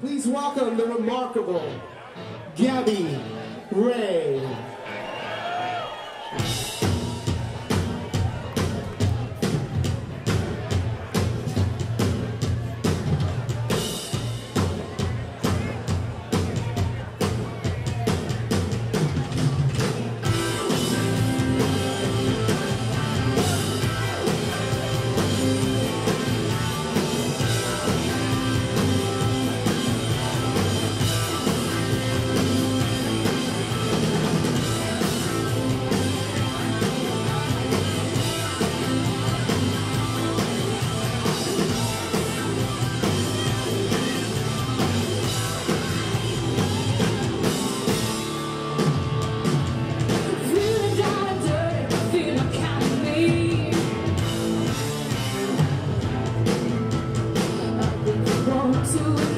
Please welcome the remarkable Gabby Ray. To